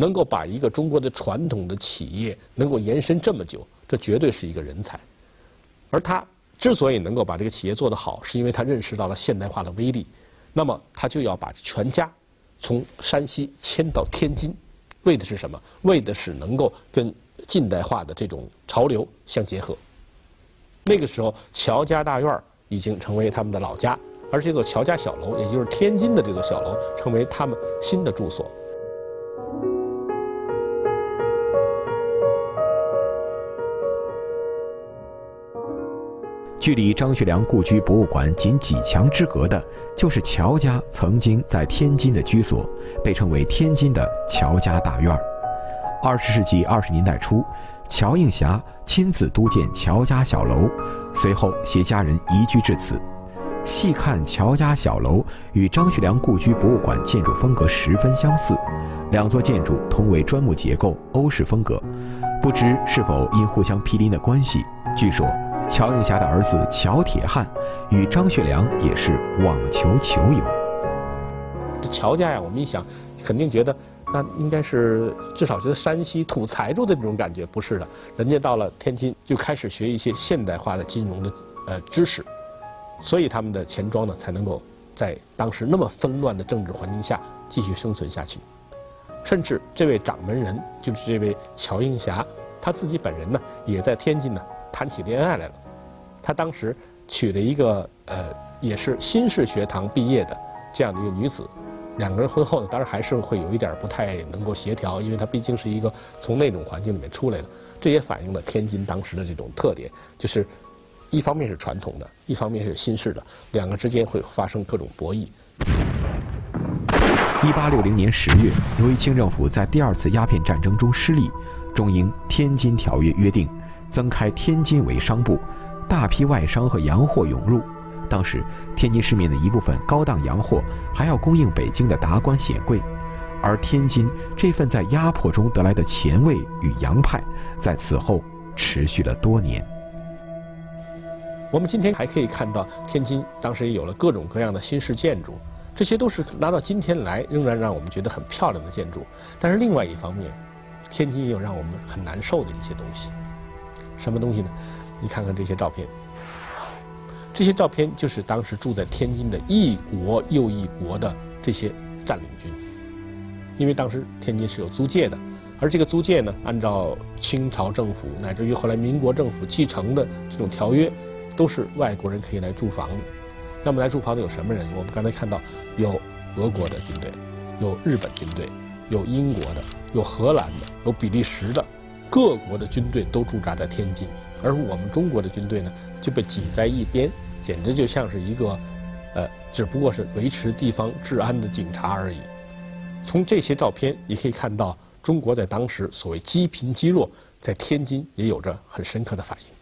能够把一个中国的传统的企业能够延伸这么久，这绝对是一个人才。而他之所以能够把这个企业做得好，是因为他认识到了现代化的威力。那么他就要把全家从山西迁到天津，为的是什么？为的是能够跟近代化的这种潮流相结合。那个时候，乔家大院已经成为他们的老家，而这座乔家小楼，也就是天津的这座小楼，成为他们新的住所。距离张学良故居博物馆仅几墙之隔的，就是乔家曾经在天津的居所，被称为天津的乔家大院。二十世纪二十年代初，乔映霞亲自督建乔家小楼，随后携家人移居至此。细看乔家小楼与张学良故居博物馆建筑风格十分相似，两座建筑同为砖木结构、欧式风格，不知是否因互相毗邻的关系？据说。乔映霞的儿子乔铁汉与张学良也是网球球友。这乔家呀，我们一想，肯定觉得那应该是至少觉得山西土财主的这种感觉，不是的。人家到了天津就开始学一些现代化的金融的呃知识，所以他们的钱庄呢才能够在当时那么纷乱的政治环境下继续生存下去。甚至这位掌门人就是这位乔映霞，他自己本人呢也在天津呢。谈起恋爱来了，他当时娶了一个呃，也是新式学堂毕业的这样的一个女子，两个人婚后呢，当然还是会有一点不太能够协调，因为他毕竟是一个从那种环境里面出来的，这也反映了天津当时的这种特点，就是一方面是传统的，一方面是新式的，两个之间会发生各种博弈。一八六零年十月，由于清政府在第二次鸦片战争中失利，中英《天津条约》约定。增开天津为商埠，大批外商和洋货涌入。当时，天津市面的一部分高档洋货还要供应北京的达官显贵，而天津这份在压迫中得来的前卫与洋派，在此后持续了多年。我们今天还可以看到，天津当时也有了各种各样的新式建筑，这些都是拿到今天来仍然让我们觉得很漂亮的建筑。但是另外一方面，天津也有让我们很难受的一些东西。什么东西呢？你看看这些照片，这些照片就是当时住在天津的一国又一国的这些占领军。因为当时天津是有租界的，而这个租界呢，按照清朝政府乃至于后来民国政府继承的这种条约，都是外国人可以来住房的。那么来住房的有什么人？我们刚才看到有俄国的军队，有日本军队，有英国的，有荷兰的，有比利时的。各国的军队都驻扎在天津，而我们中国的军队呢就被挤在一边，简直就像是一个，呃，只不过是维持地方治安的警察而已。从这些照片你可以看到，中国在当时所谓积贫积弱，在天津也有着很深刻的反应。